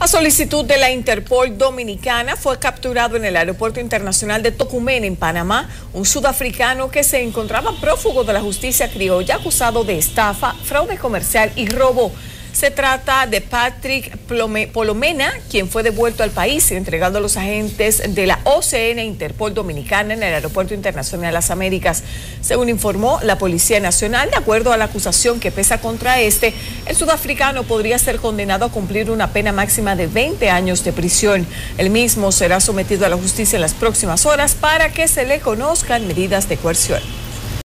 A solicitud de la Interpol Dominicana fue capturado en el Aeropuerto Internacional de Tocumen, en Panamá, un sudafricano que se encontraba prófugo de la justicia criolla acusado de estafa, fraude comercial y robo. Se trata de Patrick Polomena, quien fue devuelto al país y entregado a los agentes de la OCN Interpol Dominicana en el Aeropuerto Internacional de las Américas. Según informó la Policía Nacional, de acuerdo a la acusación que pesa contra este, el sudafricano podría ser condenado a cumplir una pena máxima de 20 años de prisión. El mismo será sometido a la justicia en las próximas horas para que se le conozcan medidas de coerción.